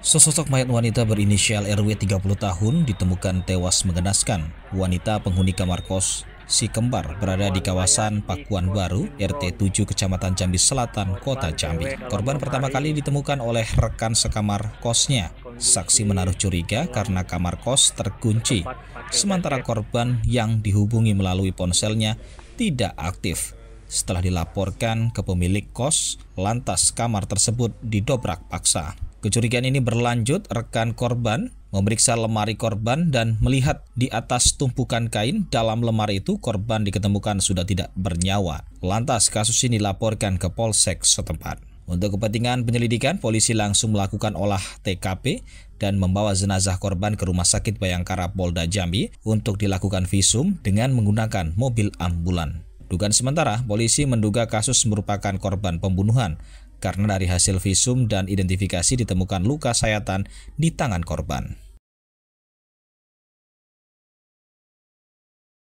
Sesosok mayat wanita berinisial RW 30 tahun ditemukan tewas mengenaskan. Wanita penghuni kamar kos si kembar berada di kawasan Pakuan Baru, RT 7 Kecamatan Jambi Selatan, Kota Jambi. Korban pertama kali ditemukan oleh rekan sekamar kosnya. Saksi menaruh curiga karena kamar kos terkunci, sementara korban yang dihubungi melalui ponselnya tidak aktif. Setelah dilaporkan ke pemilik kos, lantas kamar tersebut didobrak paksa. Kecurigaan ini berlanjut, rekan korban memeriksa lemari korban dan melihat di atas tumpukan kain dalam lemari itu korban diketemukan sudah tidak bernyawa. Lantas kasus ini dilaporkan ke Polsek setempat. Untuk kepentingan penyelidikan, polisi langsung melakukan olah TKP dan membawa jenazah korban ke Rumah Sakit Bayangkara Polda Jambi untuk dilakukan visum dengan menggunakan mobil ambulan. Dugaan sementara, polisi menduga kasus merupakan korban pembunuhan karena dari hasil visum dan identifikasi ditemukan luka sayatan di tangan korban.